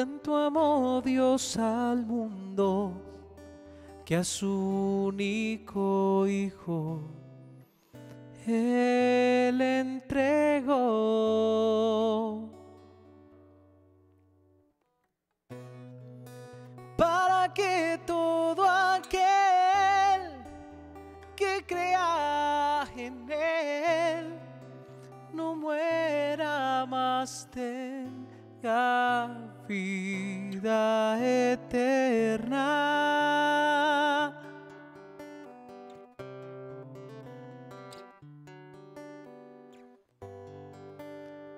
Tanto amó Dios al mundo que a su único Hijo Él entregó. Vida eterna.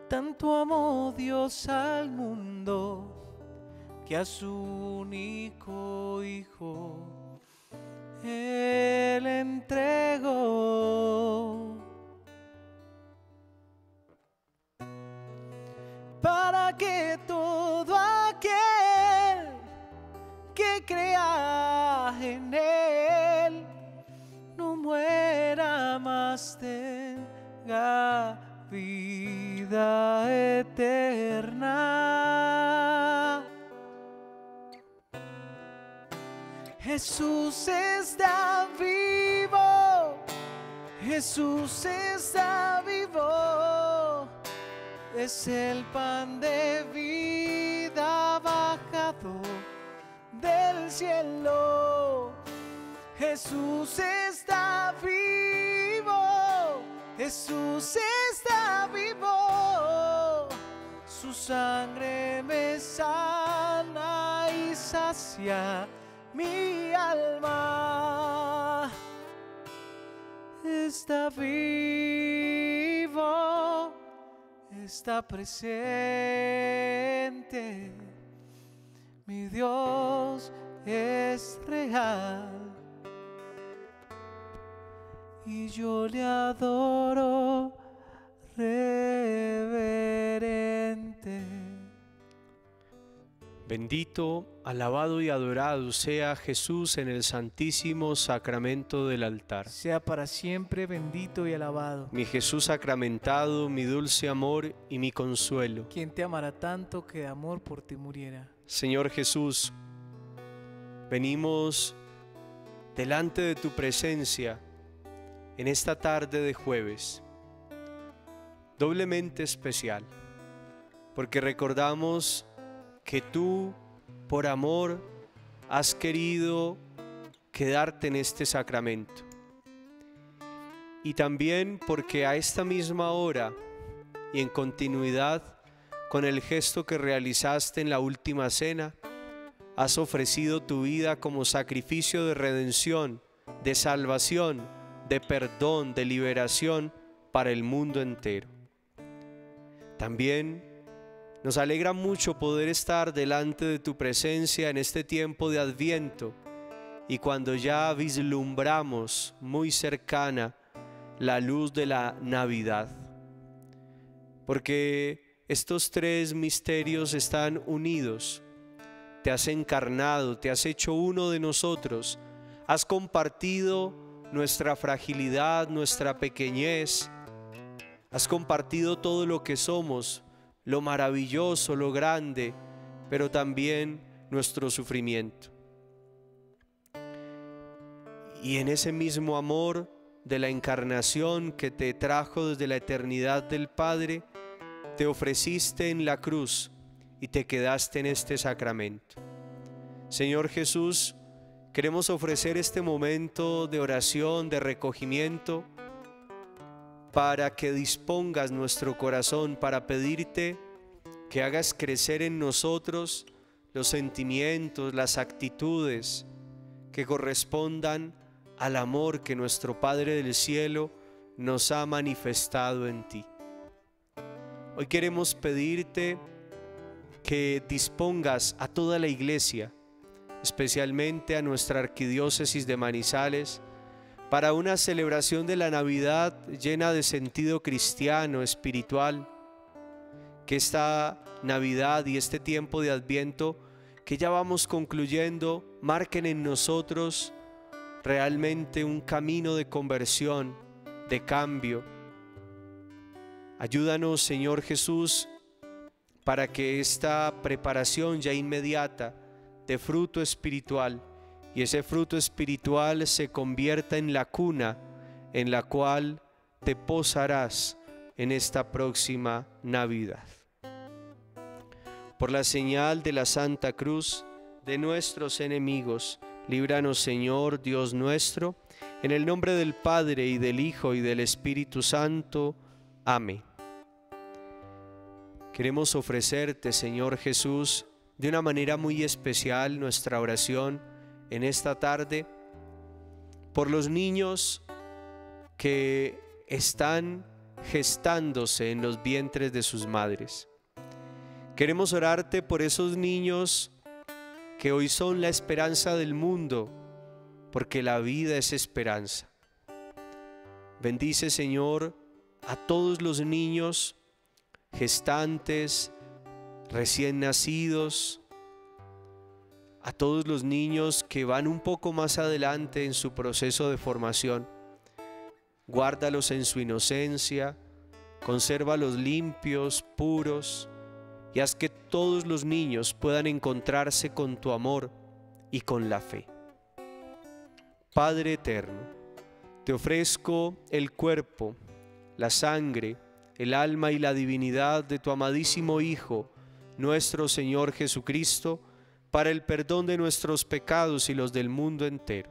Tanto amó Dios al mundo que a su único Hijo Él entregó. Que todo aquel que crea en Él no muera más tenga vida eterna. Jesús está vivo, Jesús está vivo, es el pan de vida bajado del cielo. Jesús está vivo, Jesús está vivo, su sangre me sana y sacia mi alma. Está vivo, está presente. Mi Dios es real y yo le adoro. Bendito, alabado y adorado sea Jesús en el santísimo sacramento del altar. Sea para siempre bendito y alabado. Mi Jesús sacramentado, mi dulce amor y mi consuelo. Quien te amará tanto que de amor por ti muriera. Señor Jesús, venimos delante de tu presencia en esta tarde de jueves, doblemente especial, porque recordamos que tú, por amor, has querido quedarte en este sacramento. Y también porque a esta misma hora y en continuidad con el gesto que realizaste en la última cena, has ofrecido tu vida como sacrificio de redención, de salvación, de perdón, de liberación para el mundo entero. También nos alegra mucho poder estar delante de tu presencia en este tiempo de adviento y cuando ya vislumbramos muy cercana la luz de la Navidad. Porque estos tres misterios están unidos. Te has encarnado, te has hecho uno de nosotros, has compartido nuestra fragilidad, nuestra pequeñez, has compartido todo lo que somos, lo maravilloso, lo grande, pero también nuestro sufrimiento. Y en ese mismo amor de la encarnación que te trajo desde la eternidad del Padre, te ofreciste en la cruz y te quedaste en este sacramento. Señor Jesús, queremos ofrecer este momento de oración, de recogimiento, para que dispongas nuestro corazón, para pedirte que hagas crecer en nosotros los sentimientos, las actitudes que correspondan al amor que nuestro Padre del Cielo nos ha manifestado en ti. Hoy queremos pedirte que dispongas a toda la iglesia, especialmente a nuestra arquidiócesis de Manizales, para una celebración de la Navidad llena de sentido cristiano, espiritual, que esta Navidad y este tiempo de Adviento que ya vamos concluyendo marquen en nosotros realmente un camino de conversión, de cambio. Ayúdanos, Señor Jesús, para que esta preparación ya inmediata de fruto espiritual y ese fruto espiritual se convierta en la cuna en la cual te posarás en esta próxima Navidad. Por la señal de la Santa Cruz de nuestros enemigos, líbranos Señor Dios nuestro, en el nombre del Padre y del Hijo y del Espíritu Santo. Amén. Queremos ofrecerte, Señor Jesús, de una manera muy especial nuestra oración en esta tarde por los niños que están gestándose en los vientres de sus madres. Queremos orarte por esos niños que hoy son la esperanza del mundo, porque la vida es esperanza. Bendice, Señor, a todos los niños gestantes, recién nacidos, a todos los niños que van un poco más adelante en su proceso de formación. Guárdalos en su inocencia, consérvalos limpios, puros, y haz que todos los niños puedan encontrarse con tu amor y con la fe. Padre eterno, te ofrezco el cuerpo, la sangre, el alma y la divinidad de tu amadísimo Hijo, nuestro Señor Jesucristo, para el perdón de nuestros pecados y los del mundo entero.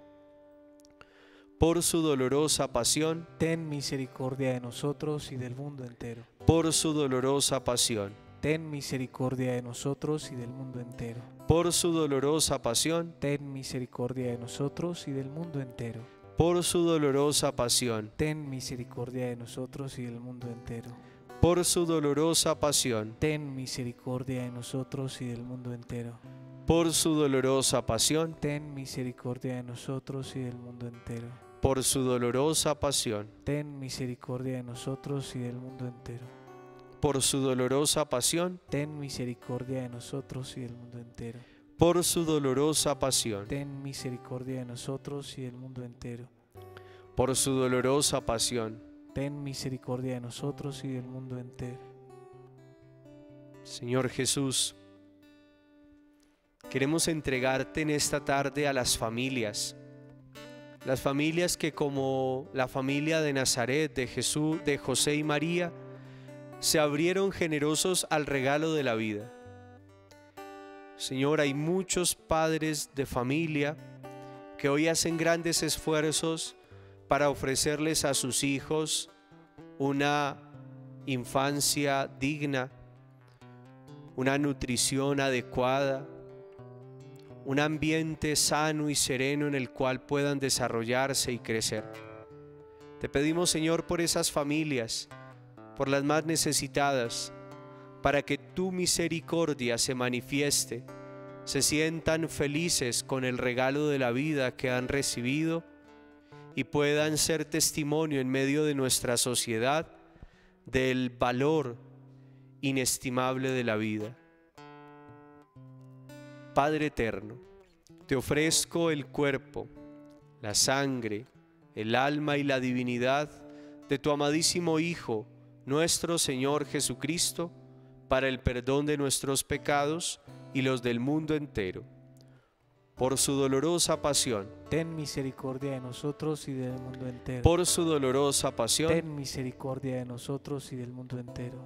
Por su dolorosa pasión, ten misericordia de nosotros y del mundo entero. Por su dolorosa pasión, ten misericordia de nosotros y del mundo entero. Por su dolorosa pasión, ten misericordia de nosotros y del mundo entero. Por su dolorosa pasión, ten misericordia de nosotros y del mundo entero. Por su dolorosa pasión, ten misericordia de nosotros y del mundo entero. Por su dolorosa pasión, ten misericordia de nosotros y del mundo entero. Por su dolorosa pasión, ten misericordia de nosotros y del mundo entero. Por su dolorosa pasión, ten misericordia de nosotros y del mundo entero. Por su dolorosa pasión, ten misericordia de nosotros y del mundo entero. Por su dolorosa pasión, ten misericordia de nosotros y del mundo entero. Señor Jesús, queremos entregarte en esta tarde a las familias, las familias que como la familia de Nazaret, de Jesús, de José y María, se abrieron generosos al regalo de la vida. Señor, hay muchos padres de familia que hoy hacen grandes esfuerzos para ofrecerles a sus hijos una infancia digna, una nutrición adecuada, un ambiente sano y sereno en el cual puedan desarrollarse y crecer. Te pedimos, Señor, por esas familias, por las más necesitadas, para que tu misericordia se manifieste, se sientan felices con el regalo de la vida que han recibido y puedan ser testimonio en medio de nuestra sociedad del valor inestimable de la vida. Padre eterno, te ofrezco el cuerpo, la sangre, el alma y la divinidad de tu amadísimo Hijo, nuestro Señor Jesucristo, para el perdón de nuestros pecados y los del mundo entero. Por su dolorosa pasión, ten misericordia de nosotros y del mundo entero. Por su dolorosa pasión, ten misericordia de nosotros y del mundo entero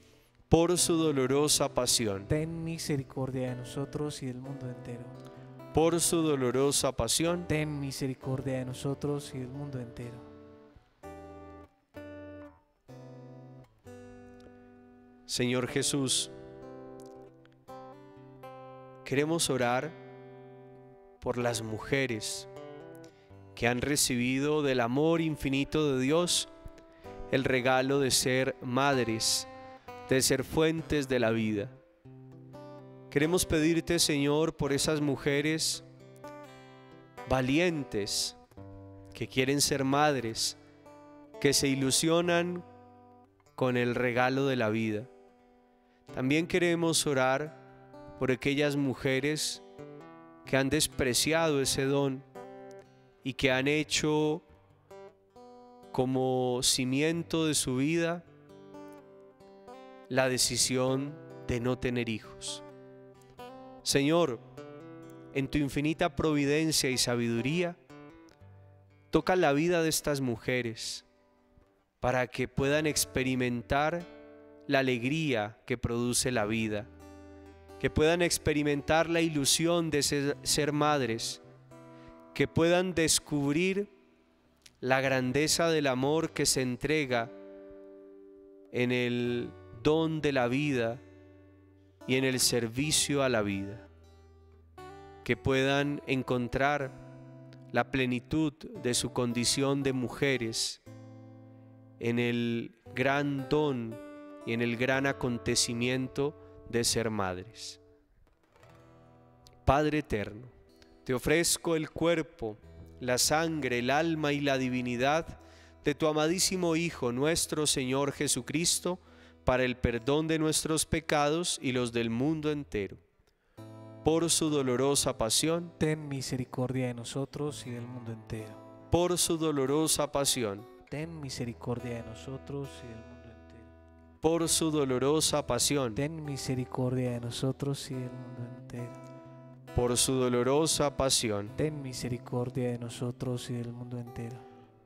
por su dolorosa pasión. Ten misericordia de nosotros y del mundo entero. Por su dolorosa pasión. Ten misericordia de nosotros y del mundo entero. Señor Jesús, queremos orar por las mujeres que han recibido del amor infinito de Dios el regalo de ser madres de ser fuentes de la vida. Queremos pedirte, Señor, por esas mujeres valientes que quieren ser madres, que se ilusionan con el regalo de la vida. También queremos orar por aquellas mujeres que han despreciado ese don y que han hecho como cimiento de su vida la decisión de no tener hijos. Señor, en tu infinita providencia y sabiduría, toca la vida de estas mujeres para que puedan experimentar la alegría que produce la vida, que puedan experimentar la ilusión de ser, madres, que puedan descubrir la grandeza del amor que se entrega en el don de la vida y en el servicio a la vida. Que puedan encontrar la plenitud de su condición de mujeres en el gran don y en el gran acontecimiento de ser madres. Padre eterno, te ofrezco el cuerpo, la sangre, el alma y la divinidad de tu amadísimo Hijo, nuestro Señor Jesucristo, para el perdón de nuestros pecados y los del mundo entero. Por su dolorosa pasión, ten misericordia de nosotros y del mundo entero. Por su dolorosa pasión, ten misericordia de nosotros y del mundo entero. Por su dolorosa pasión, ten misericordia de nosotros y del mundo entero. Por su dolorosa pasión, ten misericordia de nosotros y del mundo entero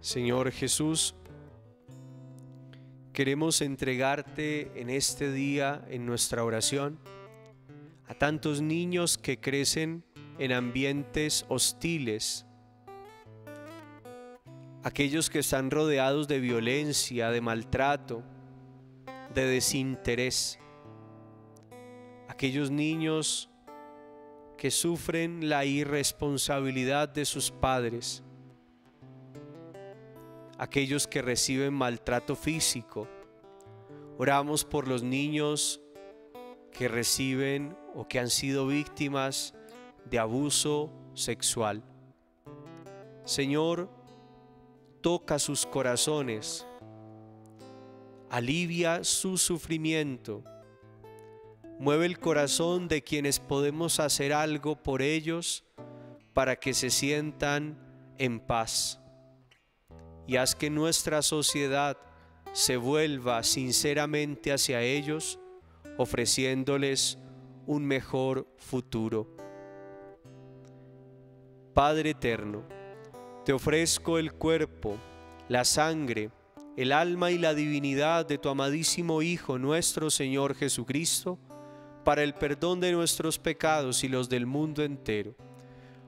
Señor Jesús, queremos entregarte en este día, en nuestra oración, a tantos niños que crecen en ambientes hostiles, aquellos que están rodeados de violencia, de maltrato, de desinterés, aquellos niños que sufren la irresponsabilidad de sus padres, aquellos que reciben maltrato físico. Oramos por los niños que reciben o que han sido víctimas de abuso sexual. Señor, toca sus corazones, alivia su sufrimiento, mueve el corazón de quienes podemos hacer algo por ellos para que se sientan en paz y haz que nuestra sociedad se vuelva sinceramente hacia ellos, ofreciéndoles un mejor futuro. Padre eterno, te ofrezco el cuerpo, la sangre, el alma y la divinidad de tu amadísimo Hijo nuestro Señor Jesucristo, para el perdón de nuestros pecados y los del mundo entero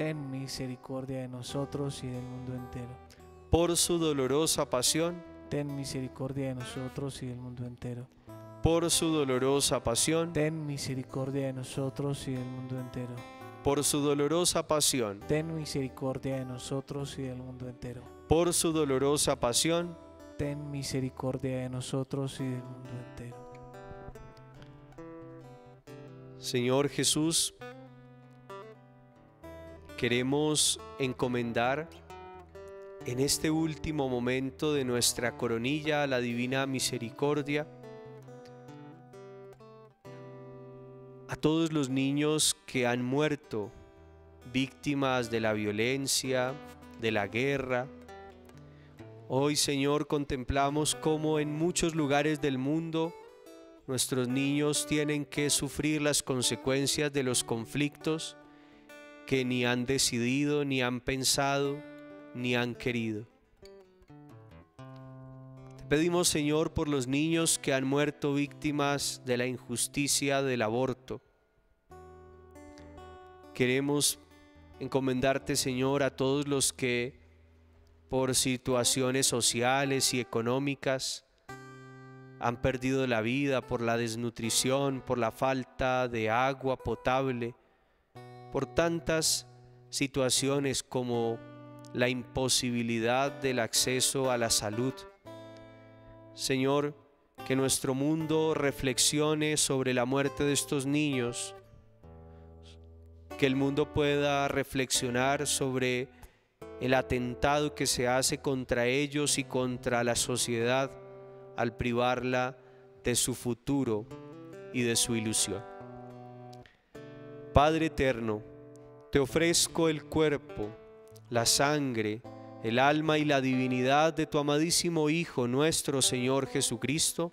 ten misericordia de nosotros y del mundo entero. Por su dolorosa pasión, ten misericordia de nosotros y del mundo entero. Por su dolorosa pasión, ten misericordia de nosotros y del mundo entero. Por su dolorosa pasión, ten misericordia de nosotros y del mundo entero. Por su dolorosa pasión, ten misericordia de nosotros y del mundo entero. Señor Jesús, queremos encomendar en este último momento de nuestra coronilla a la divina misericordia a todos los niños que han muerto víctimas de la violencia, de la guerra. Hoy, Señor, contemplamos cómo en muchos lugares del mundo nuestros niños tienen que sufrir las consecuencias de los conflictos que ni han decidido, ni han pensado, ni han querido. Te pedimos, Señor, por los niños que han muerto víctimas de la injusticia del aborto. Queremos encomendarte, Señor, a todos los que por situaciones sociales y económicas han perdido la vida por la desnutrición, por la falta de agua potable, por tantas situaciones como la imposibilidad del acceso a la salud. Señor, que nuestro mundo reflexione sobre la muerte de estos niños, que el mundo pueda reflexionar sobre el atentado que se hace contra ellos y contra la sociedad al privarla de su futuro y de su ilusión. Padre eterno, te ofrezco el cuerpo, la sangre, el alma y la divinidad de tu amadísimo Hijo nuestro Señor Jesucristo,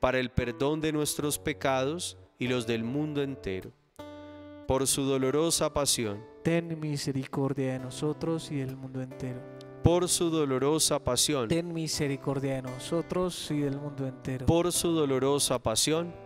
para el perdón de nuestros pecados y los del mundo entero por su dolorosa pasión. Ten misericordia de nosotros y del mundo entero. Por su dolorosa pasión. Ten misericordia de nosotros y del mundo entero. Por su dolorosa pasión.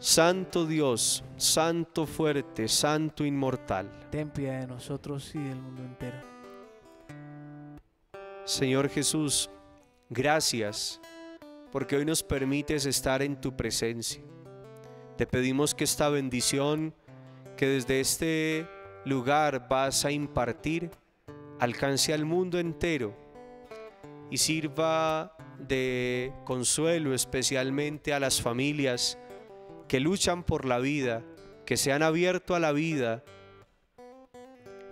Santo Dios, Santo fuerte, Santo inmortal. Ten piedad de nosotros y del mundo entero. Señor Jesús, gracias porque hoy nos permites estar en tu presencia. Te pedimos que esta bendición que desde este lugar vas a impartir alcance al mundo entero y sirva de consuelo especialmente a las familias que luchan por la vida, que se han abierto a la vida,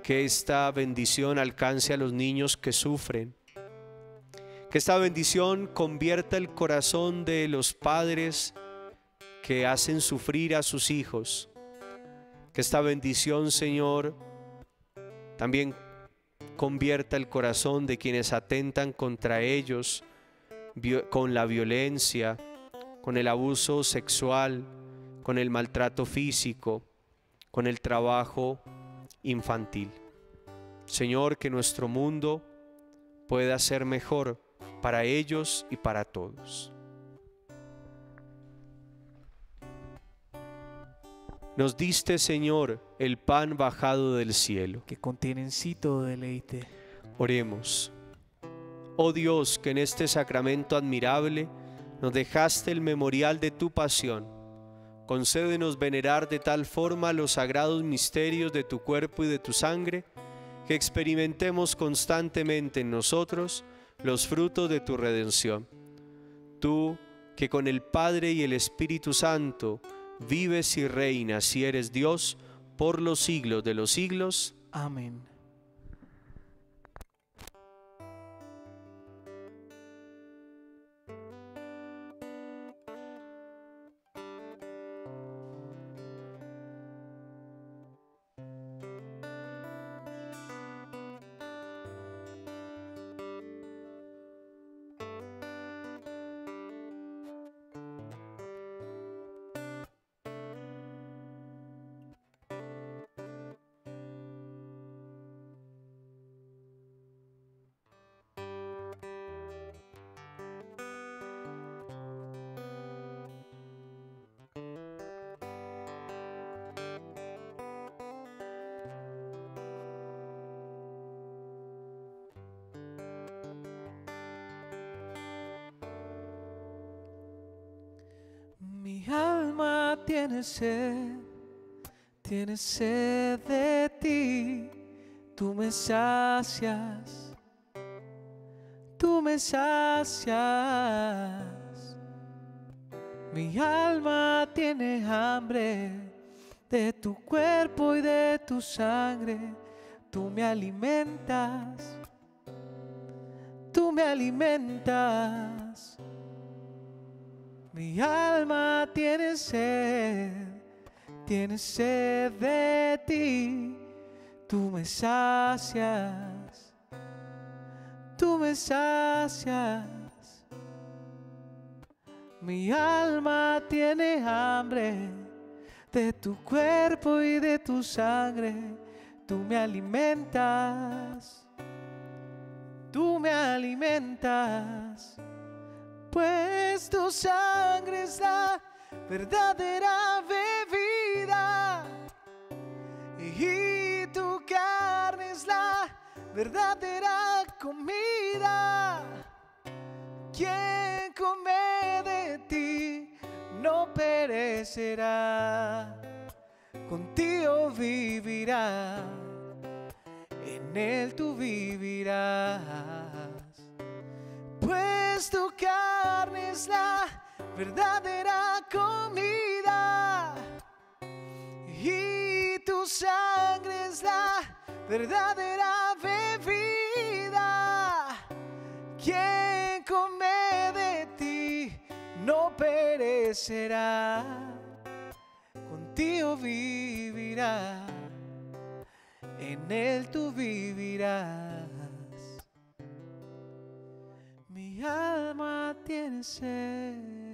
que esta bendición alcance a los niños que sufren, que esta bendición convierta el corazón de los padres que hacen sufrir a sus hijos, que esta bendición, Señor, también convierta el corazón de quienes atentan contra ellos con la violencia, con el abuso sexual, con el maltrato físico, con el trabajo infantil. Señor, que nuestro mundo pueda ser mejor para ellos y para todos. Nos diste, Señor, el pan bajado del cielo. Que contiene cito deleite. Oremos. Oh Dios, que en este sacramento admirable nos dejaste el memorial de tu pasión. Concédenos venerar de tal forma los sagrados misterios de tu cuerpo y de tu sangre, que experimentemos constantemente en nosotros los frutos de tu redención. Tú, que con el Padre y el Espíritu Santo, vives y reinas y eres Dios por los siglos de los siglos. Amén. Tiene sed, tiene sed de ti, tú me sacias, tú me sacias. Mi alma tiene hambre de tu cuerpo y de tu sangre, tú me alimentas, tú me alimentas. Mi alma tiene sed, tiene sed de ti, tú me sacias, tú me sacias. Mi alma tiene hambre de tu cuerpo y de tu sangre, tú me alimentas, tú me alimentas pues tu sangre es la verdadera bebida. Y tu carne es la verdadera comida. Quien come de ti no perecerá, contigo vivirá, en él tú vivirás. Pues tu carne es la verdadera comida y tu sangre es la verdadera bebida. Quien come de ti no perecerá, contigo vivirá, en él tú vivirás. Mi alma tiene sed.